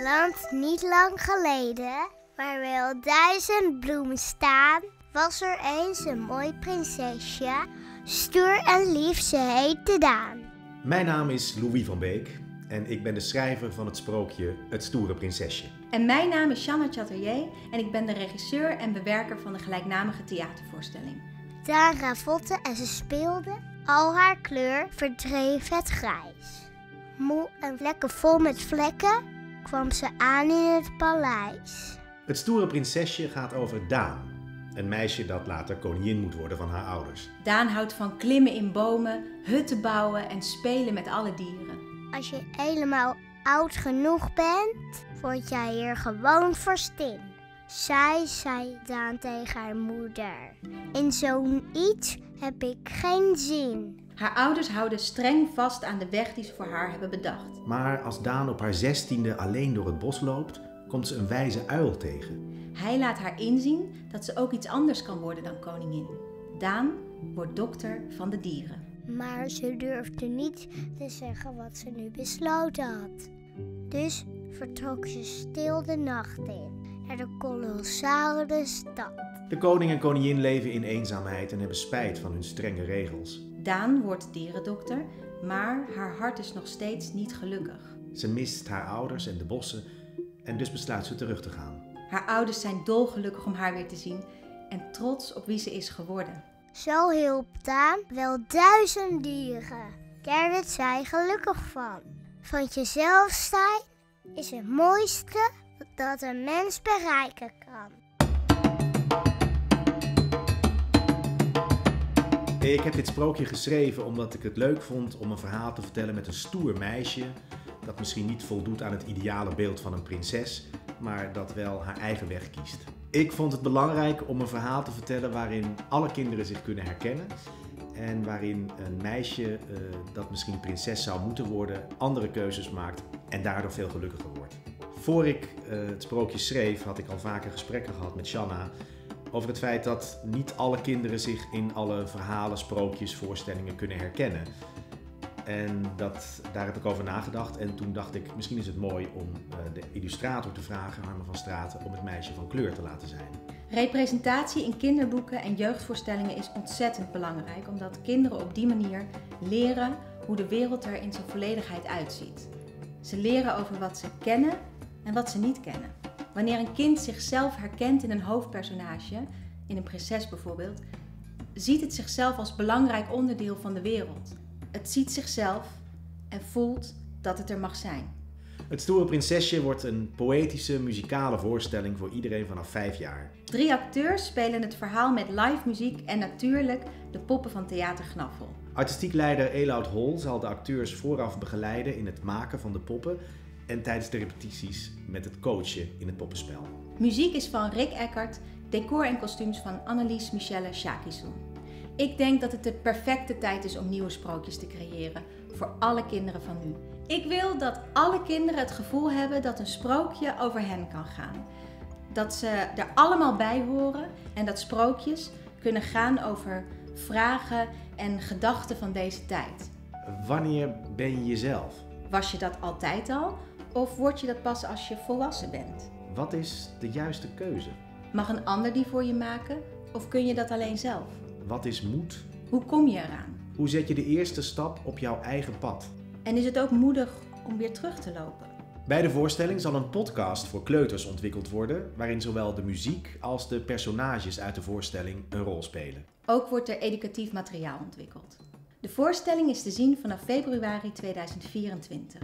een land niet lang geleden, waar wel duizend bloemen staan, was er eens een mooi prinsesje, stoer en lief, ze heette Daan. Mijn naam is Louis van Beek en ik ben de schrijver van het sprookje Het Stoere Prinsesje. En mijn naam is Shanna Chatelier en ik ben de regisseur en bewerker van de gelijknamige theatervoorstelling. Daan ravotte en ze speelde. Al haar kleur verdreef het grijs. Moe en vlekken vol met vlekken kwam ze aan in het paleis. Het Stoere Prinsesje gaat over Daan, een meisje dat later koningin moet worden van haar ouders. Daan houdt van klimmen in bomen, hutten bouwen en spelen met alle dieren. Als je helemaal oud genoeg bent, word jij hier gewoon verstin. Zij zei Daan tegen haar moeder. In zo'n iets heb ik geen zin. Haar ouders houden streng vast aan de weg die ze voor haar hebben bedacht. Maar als Daan op haar zestiende alleen door het bos loopt, komt ze een wijze uil tegen. Hij laat haar inzien dat ze ook iets anders kan worden dan koningin. Daan wordt dokter van de dieren. Maar ze durfde niet te zeggen wat ze nu besloten had. Dus vertrok ze stil de nacht in naar de kolossale stad. De koning en koningin leven in eenzaamheid en hebben spijt van hun strenge regels. Daan wordt dierendokter, maar haar hart is nog steeds niet gelukkig. Ze mist haar ouders en de bossen en dus besluit ze terug te gaan. Haar ouders zijn dolgelukkig om haar weer te zien en trots op wie ze is geworden. Zo hielp Daan wel duizend dieren. Daar werd zij gelukkig van. Van jezelf zijn is het mooiste dat een mens bereiken kan. Ik heb dit sprookje geschreven omdat ik het leuk vond om een verhaal te vertellen met een stoer meisje. Dat misschien niet voldoet aan het ideale beeld van een prinses, maar dat wel haar eigen weg kiest. Ik vond het belangrijk om een verhaal te vertellen waarin alle kinderen zich kunnen herkennen. En waarin een meisje uh, dat misschien prinses zou moeten worden, andere keuzes maakt en daardoor veel gelukkiger wordt. Voor ik uh, het sprookje schreef, had ik al vaker gesprekken gehad met Shanna over het feit dat niet alle kinderen zich in alle verhalen, sprookjes, voorstellingen kunnen herkennen. En dat, daar heb ik over nagedacht. En toen dacht ik, misschien is het mooi om uh, de illustrator te vragen, Harmen van Straten, om het meisje van kleur te laten zijn. Representatie in kinderboeken en jeugdvoorstellingen is ontzettend belangrijk, omdat kinderen op die manier leren hoe de wereld er in zijn volledigheid uitziet. Ze leren over wat ze kennen en wat ze niet kennen. Wanneer een kind zichzelf herkent in een hoofdpersonage, in een prinses bijvoorbeeld, ziet het zichzelf als belangrijk onderdeel van de wereld. Het ziet zichzelf en voelt dat het er mag zijn. Het Stoere Prinsesje wordt een poëtische, muzikale voorstelling voor iedereen vanaf vijf jaar. Drie acteurs spelen het verhaal met live muziek en natuurlijk de poppen van Theater Gnaffel. Artistiek leider Eloud Hol zal de acteurs vooraf begeleiden in het maken van de poppen en tijdens de repetities met het coachen in het poppenspel. Muziek is van Rick Eckert, decor en kostuums van Annelies Michelle Shakison. Ik denk dat het de perfecte tijd is om nieuwe sprookjes te creëren voor alle kinderen van nu. Ik wil dat alle kinderen het gevoel hebben dat een sprookje over hen kan gaan. Dat ze er allemaal bij horen en dat sprookjes kunnen gaan over vragen en gedachten van deze tijd. Wanneer ben je jezelf? Was je dat altijd al of word je dat pas als je volwassen bent? Wat is de juiste keuze? Mag een ander die voor je maken of kun je dat alleen zelf? Wat is moed? Hoe kom je eraan? Hoe zet je de eerste stap op jouw eigen pad? En is het ook moedig om weer terug te lopen? Bij de voorstelling zal een podcast voor kleuters ontwikkeld worden, waarin zowel de muziek als de personages uit de voorstelling een rol spelen. Ook wordt er educatief materiaal ontwikkeld. De voorstelling is te zien vanaf februari 2024.